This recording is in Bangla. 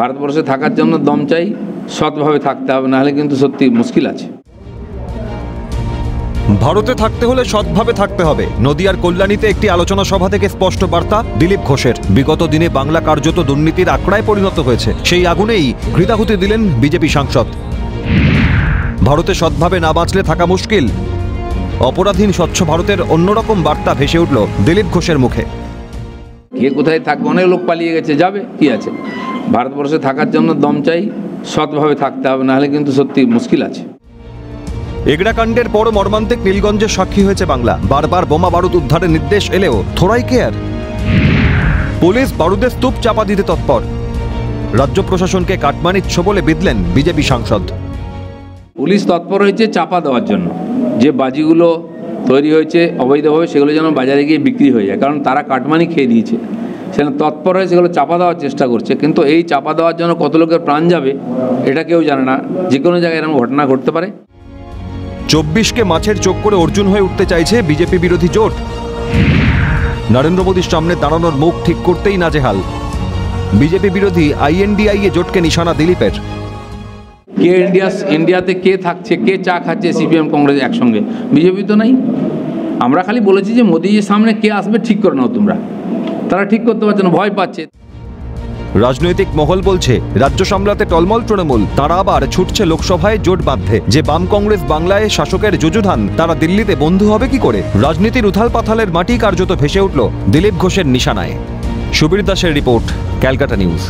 ভারতবর্ষে থাকার জন্য দম চাই সৎভাবে থাকতে হবে নাহলে কিন্তু সত্যি মুশকিল আছে। ভারতে থাকতে হলে সৎভাবে থাকতে হবে। নদিয়ার কল্যাণীতে একটি আলোচনা সভা থেকে স্পষ্ট বার্তা দিলীপ ঘোষের। বিগত দিনে বাংলা কার্যত দুর্নীতির আঁকড়ায় পরিণত হয়েছে। সেই আগুনেই ঘৃতাহুতি দিলেন বিজেপি সাংসদ। ভারতে সৎভাবে না বাঁচলে থাকা মুশকিল। অপরাধীন স্বচ্ছ ভারতের অন্যরকম বার্তা ভেসে উঠল দিলীপ ঘোষের মুখে। কে কোথায় থাকবে? অনেক লোক পালিয়ে গেছে। যাবে? কি আছে? ভারতবর্ষে থাকার জন্য দম চাই সৎভাবে থাকতে হবে নাহলে কিন্তু সত্যি মুশকিল আছে। এগড়াকাণ্ডের পর মর্মান্তিক নীলগঞ্জের সাক্ষী হয়েছে বাংলা। বারবার বোমা বারুদ উদ্ধারের নির্দেশ এলেও থোড়াই কেয়ার। পুলিশ বারুদের স্তূপ চাপা দিতে তৎপর। রাজ্য প্রশাসনকে কাটমানিচ্ছ বলে বিদলেন বিজেপি সাংসদ। পুলিশ তৎপর হয়েছে চাপা দেওয়ার জন্য। যে বাজিগুলো তৈরি হয়েছে অবৈধভাবে সেগুলো যেন বাজারে গিয়ে বিক্রি হয়ে যায় কারণ তারা কাটমানি খেয়ে দিয়েছে সেখানে তৎপর হয়ে সেগুলো চাপা দেওয়ার চেষ্টা করছে। কিন্তু এই চাপা দেওয়ার জন্য কত লোকের প্রাণ যাবে এটা কেউ জানে না। যে কোনো জায়গায় এরকম ঘটনা ঘটতে পারে। চব্বিশকে মাছের চোখ করে অর্জুন হয়ে উঠতে চাইছে বিজেপি বিরোধী জোট। নরেন্দ্র মোদীর সামনে দাঁড়ানোর মুখ ঠিক করতেই নাজেহাল। বিজেপি বিরোধী আইএনডিআইএ জোটকে নিশানা দিলীপের। কে ইন্ডিয়া ইন্ডিয়াতে কে থাকছে কে চা খাচ্ছে সিপিএম কংগ্রেস একসঙ্গে? বিজেপি তো নাই। আমরা খালি বলেছি যে মোদিজির সামনে কে আসবে ঠিক করে নাও তোমরা। তারা ঠিক করতে পারছে না, ভয় পাচ্ছে। রাজনৈতিক মহল বলছে, রাজ্য সামলাতে টলমল তৃণমূল, তারা আবার ছুটছে লোকসভায় জোট বাঁধতে। যে বাম কংগ্রেস বাংলায় শাসকের যুযুধান, তারা দিল্লিতে বন্ধু হবে কি করে? রাজনীতির উথাল পাথালের মাটি কার্যত ভেসে উঠল দিলীপ ঘোষের নিশানায়। সুবীর দাসের রিপোর্ট, ক্যালকাটা নিউজ।